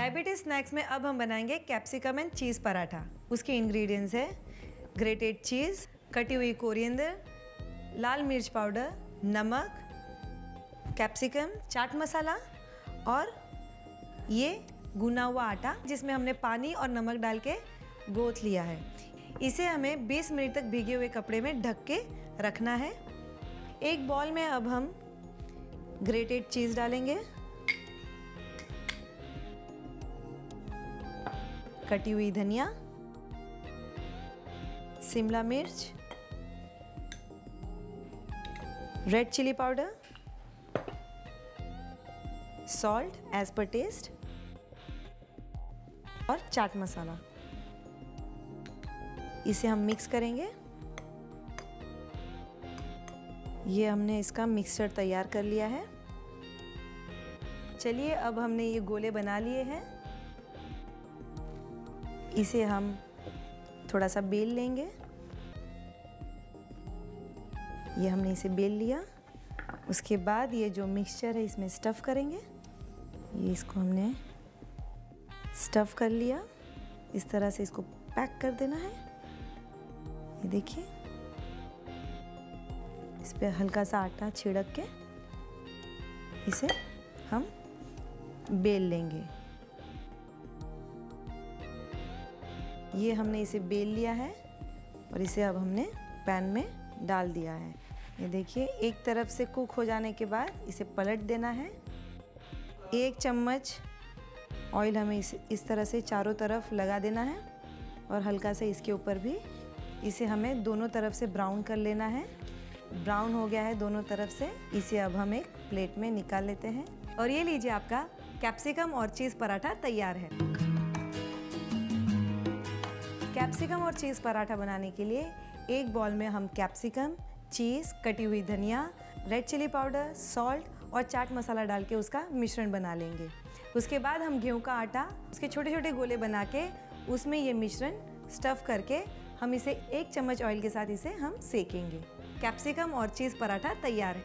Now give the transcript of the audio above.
Diabetes snacks में अब हम बनाएँगे कैप्सिकम एंड चीज़ पराठा। उसके इंग्रेडिएंट्स है ग्रेटेड चीज़ कटी हुई कोरिएंडर लाल मिर्च पाउडर नमक कैप्सिकम चाट मसाला और ये गुना हुआ आटा, जिसमें हमने पानी और नमक डाल के गोथ लिया है। इसे हमें 20 मिनट तक भीगे हुए कपड़े में ढक के रखना है। एक बॉल में अब हम ग्रेटेड चीज़ डालेंगे। कटी हुई धनिया, शिमला मिर्च red chilli powder salt as per taste और चाट मसाला। इसे हम मिक्स करेंगे। ये हमने इसका मिक्सचर तैयार कर लिया है। चलिए, अब हमने ये गोले बना लिए हैं। इसे हम थोड़ा सा बेल लेंगे। ये हमने इसे बेल लिया। उसके बाद ये जो मिक्सचर है, इसमें स्टफ़ करेंगे। ये इसको हमने स्टफ़ कर लिया। इस तरह से इसको पैक कर देना है। ये देखिए। इस पर हल्का सा आटा छिड़क के इसे हम बेल लेंगे। ये हमने इसे बेल लिया है और इसे अब हमने पैन में डाल दिया है। ये देखिए, एक तरफ़ से कुक हो जाने के बाद इसे पलट देना है। एक चम्मच ऑयल हमें इस इस तरह से चारों तरफ़ लगा देना है और हल्का से इसके ऊपर भी इसे हमें दोनों तरफ़ से ब्राउन कर लेना है। ब्राउन हो गया है दोनों तरफ़ से। इसे अब हम एक प्लेट में निकाल लेते हैं। और ये लीजिए आपका कैप्सिकम और चीज़ पराठा तैयार है। कैप्सिकम और चीज़ पराठा बनाने के लिए एक बॉल में हम कैप्सिकम, चीज़, कटी हुई धनिया, रेड चिली पाउडर सॉल्ट और चाट मसाला डाल के उसका मिश्रण बना लेंगे। उसके बाद हम गेहूँ का आटा, उसके छोटे छोटे गोले बना के उसमें ये मिश्रण स्टफ़ करके हम इसे एक चम्मच ऑयल के साथ इसे हम सेकेंगे। कैप्सिकम और चीज़ पराठा तैयार है।